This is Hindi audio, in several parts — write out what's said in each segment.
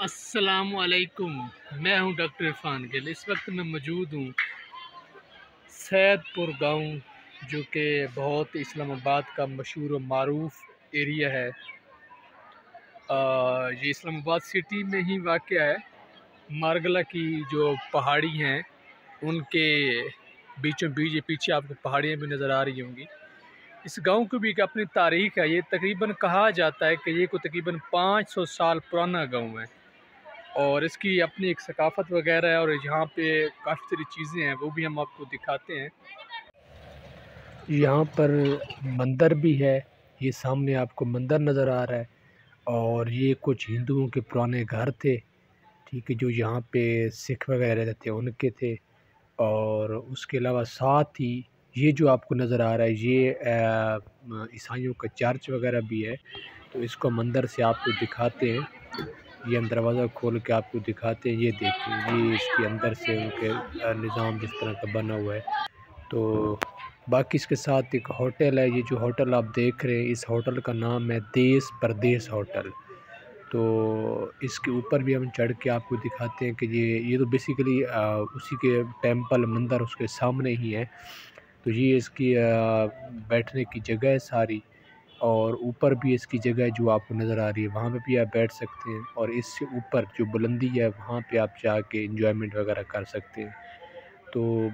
असलकुम मैं हूँ डॉक्टर इरफान गिल। इस वक्त मैं मौजूद हूँ सैदपुर गाँव जो कि बहुत इस्लामाबाद का मशहूर और मरूफ एरिया है। आ, ये इस्लामाबाद सिटी में ही वाक़ है। मारगला की जो पहाड़ी हैं उनके बीचों बीच पीछे आपको पहाड़ियाँ भी नज़र आ रही होंगी। इस गाँव की भी एक अपनी तारीख है। ये तकरीबन कहा जाता है कि ये को तकरीबन 500 साल पुराना गाँव है। और इसकी अपनी एक सकाफ़त वगैरह है और यहाँ पे काफ़ी सारी चीज़ें हैं, वो भी हम आपको दिखाते हैं। यहाँ पर मंदिर भी है, ये सामने आपको मंदिर नज़र आ रहा है और ये कुछ हिंदुओं के पुराने घर थे, ठीक है, जो यहाँ पे सिख वगैरह रहते थे, उनके थे और उसके अलावा साथ ही ये जो आपको नज़र आ रहा है, ये ईसाइयों का चर्च वगैरह भी है तो इसको मंदिर से आपको दिखाते हैं। ये हम दरवाज़ा खोल के आपको दिखाते हैं। ये देखिए, ये इसके अंदर से उनके निज़ाम जिस तरह का बना हुआ है। तो बाकी इसके साथ एक होटल है। ये जो होटल आप देख रहे हैं, इस होटल का नाम है देश परदेश होटल। तो इसके ऊपर भी हम चढ़ के आपको दिखाते हैं कि ये ये तो बेसिकली उसी के टेंपल मंदिर उसके सामने ही है। तो ये इसकी बैठने की जगह है सारी। और ऊपर भी इसकी जगह जो आपको नज़र आ रही है, वहाँ पे भी आप बैठ सकते हैं और इससे ऊपर जो बुलंदी है, वहाँ पे आप जाके इंजॉयमेंट वगैरह कर सकते हैं। तो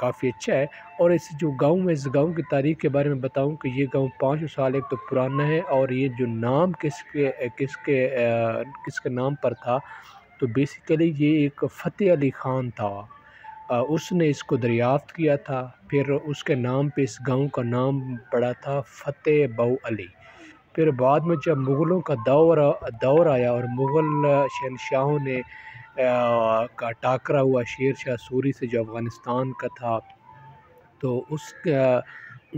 काफ़ी अच्छा है और इस जो गाँव में, इस गाँव की तारीख़ के बारे में बताऊँ कि ये गाँव पाँच सौ साल एक तो पुराना है और ये जो नाम किसके किसके किसके नाम पर था तो बेसिकली ये एक फ़तेह अली ख़ान था। उसने इसको दरियाफ़्त किया था, फिर उसके नाम पे इस गाँव का नाम पड़ा था फ़तेह बऊ अली। फिर बाद में जब मुग़लों का दौर दौर आया और मुग़ल शहनशाहों ने का टाकरा हुआ शेर शाह सूरी से जो अफ़गानिस्तान का था तो उस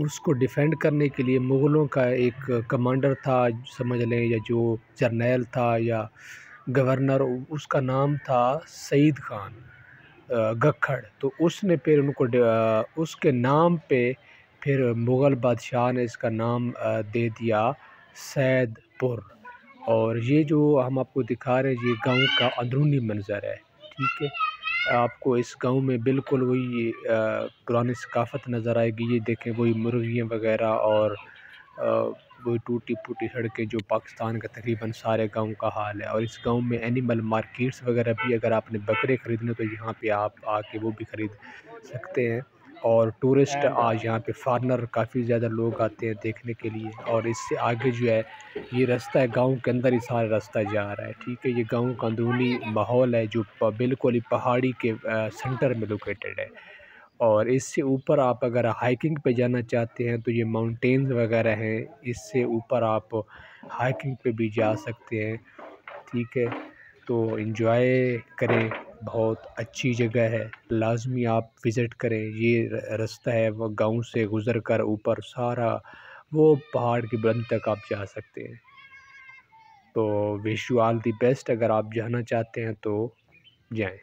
उसको डिफ़ेंड करने के लिए मुग़लों का एक कमांडर था, समझ लें, या जो जर्नैल था या गवर्नर, उसका नाम था सईद ख़ान। गखड़ तो उसने फिर उनको उसके नाम पे फिर मुग़ल बादशाह ने इसका नाम दे दिया सैदपुर। और ये जो हम आपको दिखा रहे हैं, ये गाँव का अंदरूनी मंज़र है, ठीक है? आपको इस गाँव में बिल्कुल वही पुरानी सकाफ़त नज़र आएगी। ये देखें, वही मुर्गियाँ वगैरह और वही टूटी फूटी सड़कें जो पाकिस्तान का तकरीबन सारे गाँव का हाल है और इस गाँव में एनिमल मार्केट्स वगैरह भी अगर आपने बकरे ख़रीदने तो यहाँ पे आप आके वो भी ख़रीद सकते हैं। और टूरिस्ट आज यहाँ पे फार्नर काफ़ी ज़्यादा लोग आते हैं देखने के लिए और इससे आगे जो है ये रास्ता है गाँव के अंदर ही सारा रास्ता जा रहा है ठीक है? ये गाँव का अंदरूनी माहौल है जो बिल्कुल ही पहाड़ी के सेंटर में लोकेटेड है। और इससे ऊपर आप अगर हाइकिंग पे जाना चाहते हैं तो ये माउंटेन्स वगैरह हैं। इससे ऊपर आप हाइकिंग पे भी जा सकते हैं। ठीक है? तो इन्जॉय करें। बहुत अच्छी जगह है। लाजमी आप विज़िट करें। ये रास्ता है वो गाँव से गुज़र कर ऊपर सारा वो पहाड़ की बुलंद तक आप जा सकते हैं। तो wish you all the best. अगर आप जाना चाहते हैं तो जाएँ।